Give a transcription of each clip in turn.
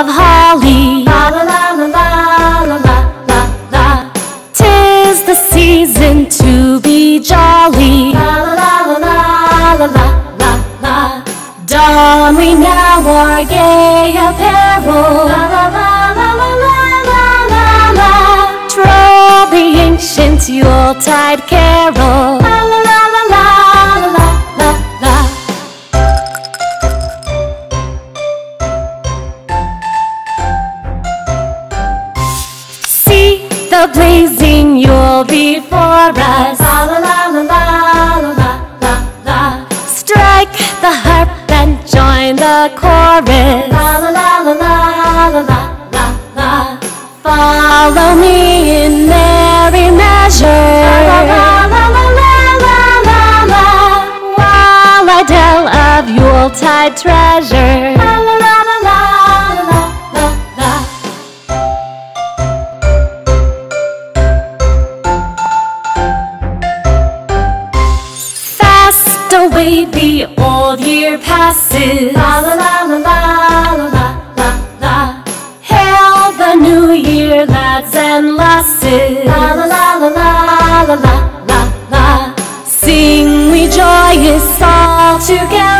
of holly. La la la la la la la la la. Tis the season to be jolly. La la la la la la la la. Don we now our gay apparel. La la la la la la la la la. Troll the ancient Yuletide carol. a treasure. La la la la la la la la. Fast away the old year passes. La la la la la la la la. Hail the new year, lads and lasses. La la la la la la la la. Sing we joyous all together.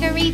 Hickory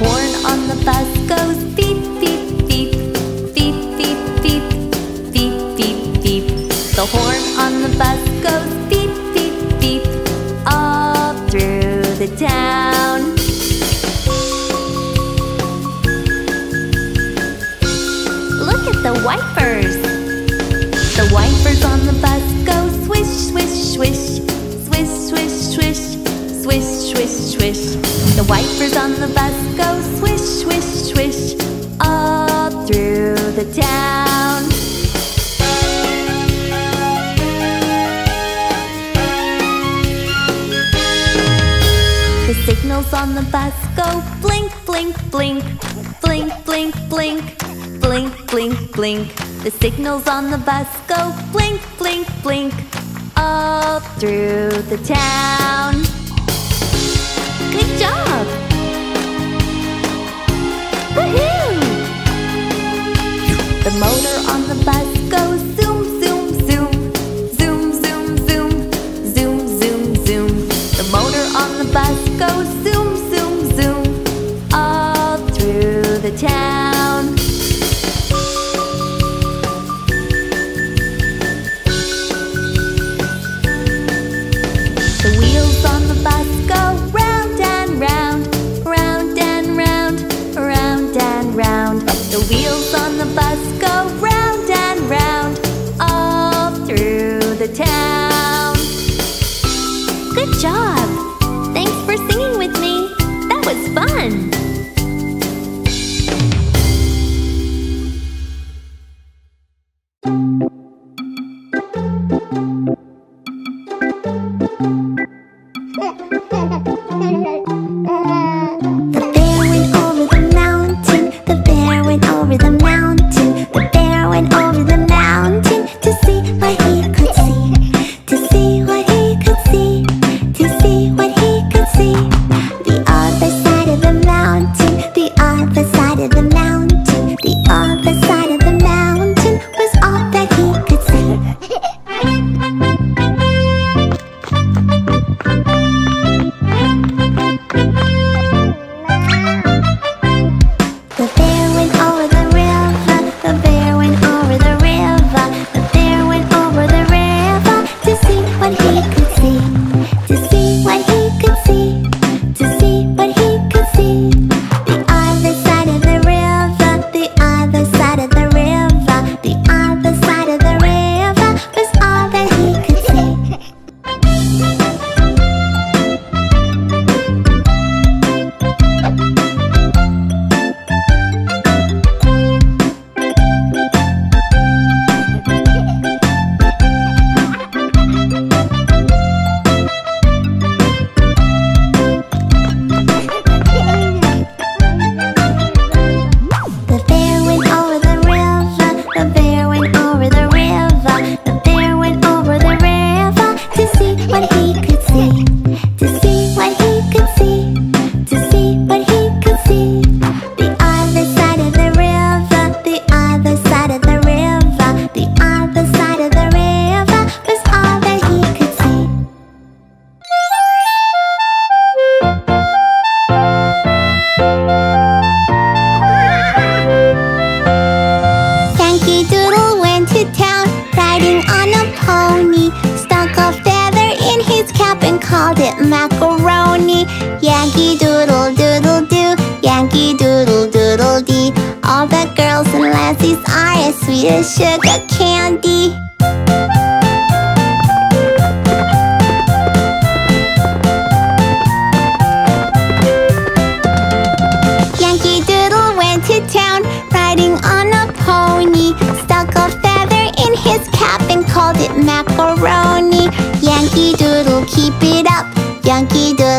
horn on the bus goes beep, beep, beep, beep, beep, beep, beep, beep, beep. The horn on the bus goes beep, beep, beep, all through the town. Look at the wipers. Wipers on the bus go swish, swish, swish all through the town. The signals on the bus go blink, blink, blink, blink, blink, blink, blink, blink, blink. The signals on the bus go blink, blink, blink all through the town. Nick job! Woohoo! The motor on the bus goes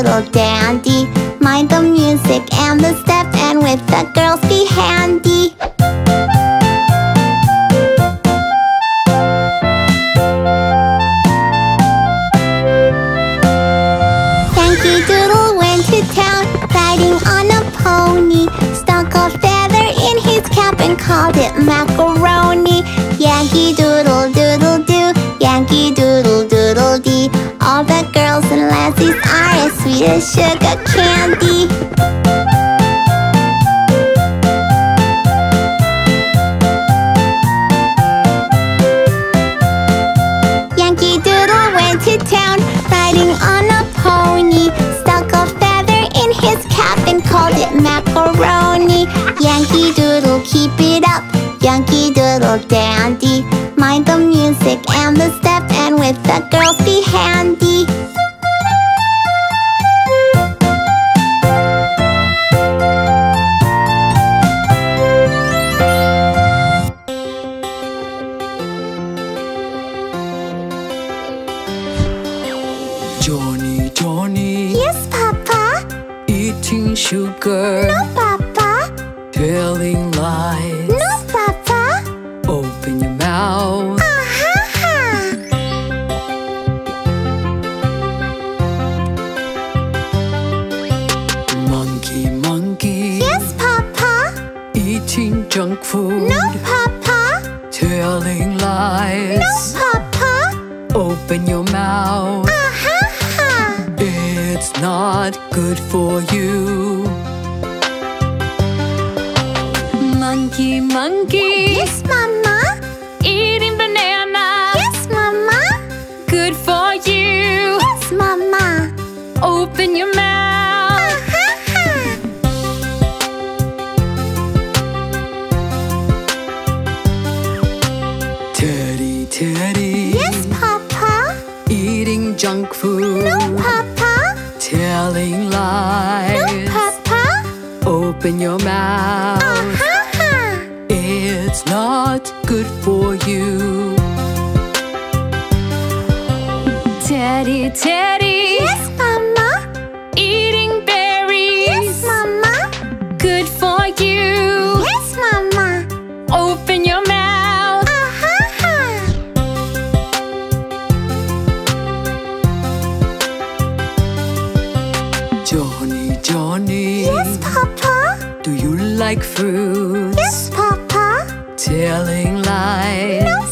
little dandy. Mind the music and the step and with the girls Doodle like fruits? Yes, Papa. Telling lies. No,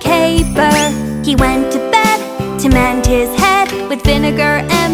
caper. He went to bed to mend his head With vinegar and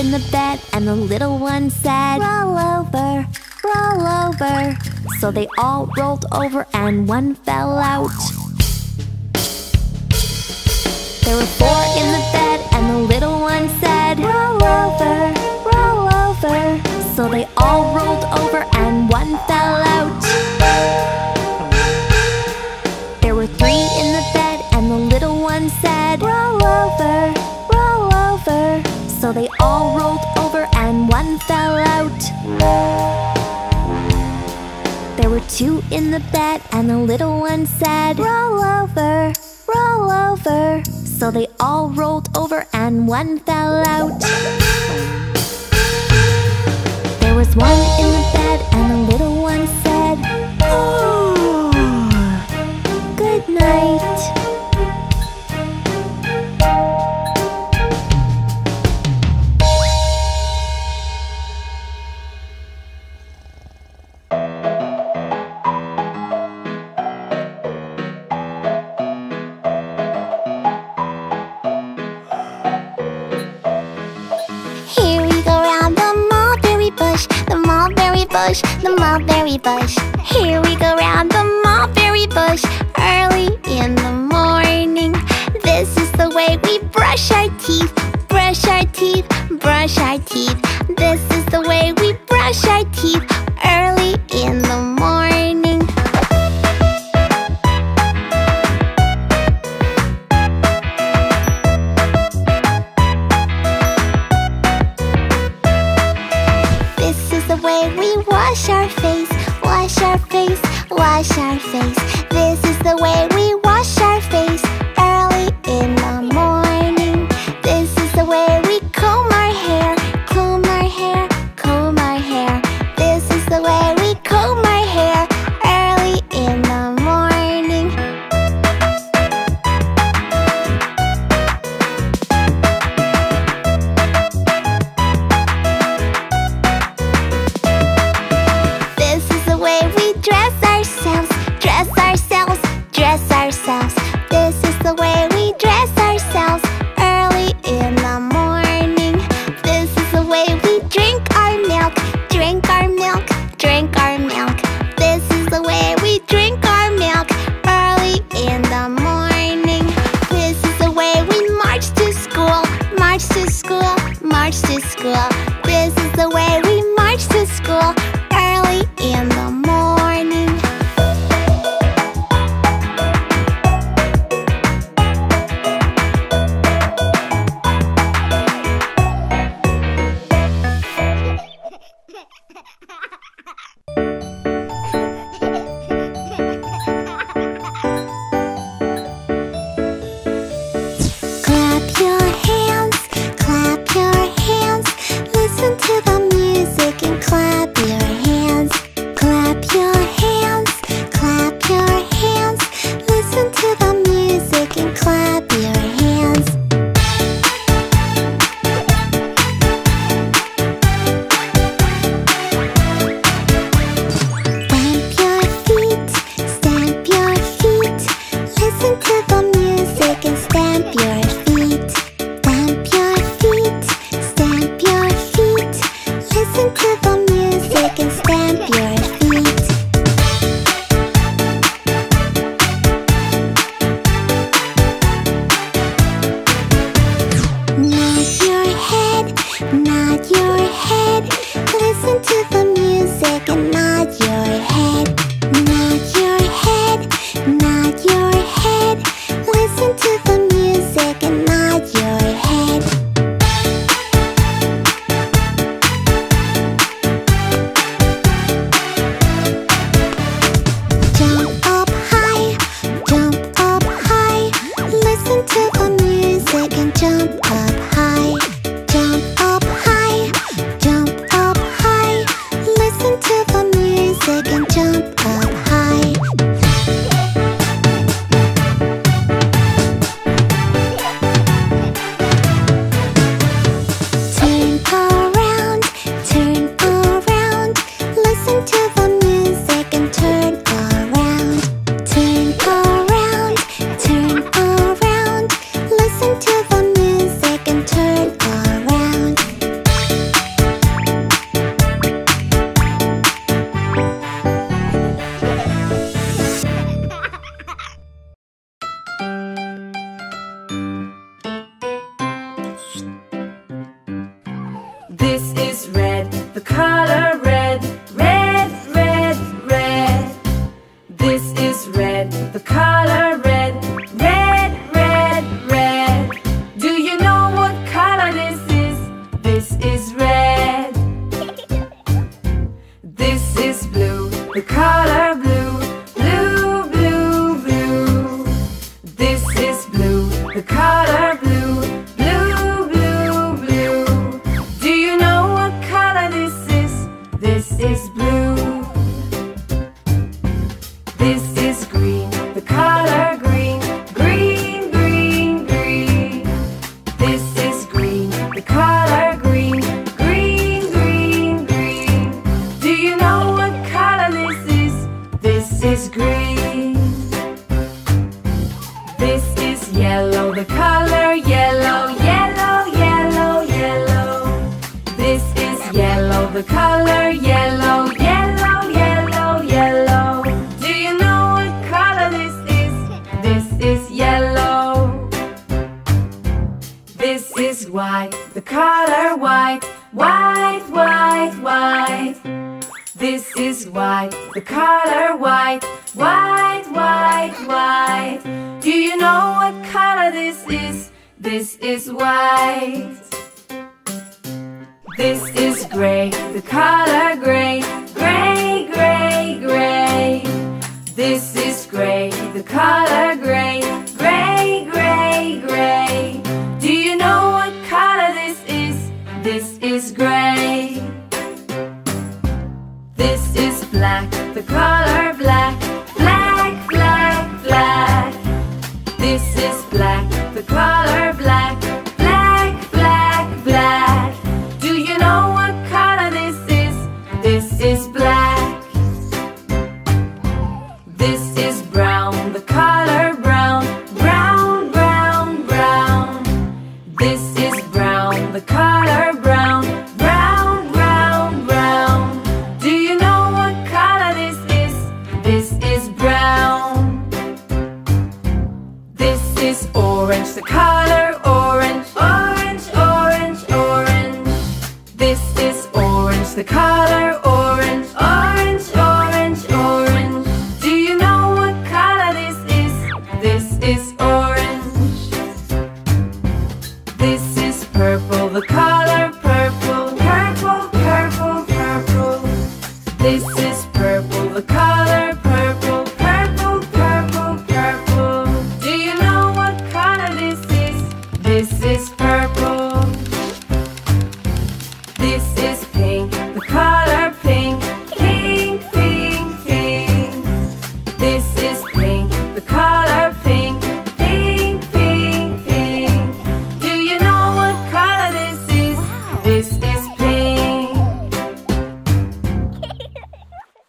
in the bed and the little one said, Roll over, roll over. So they all rolled over and one fell out. There were four in the bed and the little one said, Roll over, roll over. So they all rolled over and one fell out. They all rolled over and one fell out. There were two in the bed and the little one said Roll over, roll over. So they all rolled over and one fell out. There was one in the bed and the little one said Oh, good night. bush, the mulberry bush. Here we go round the mulberry bush early in the morning. This is the way we brush our teeth, brush our teeth, brush our teeth. This is the way we brush our teeth, 歌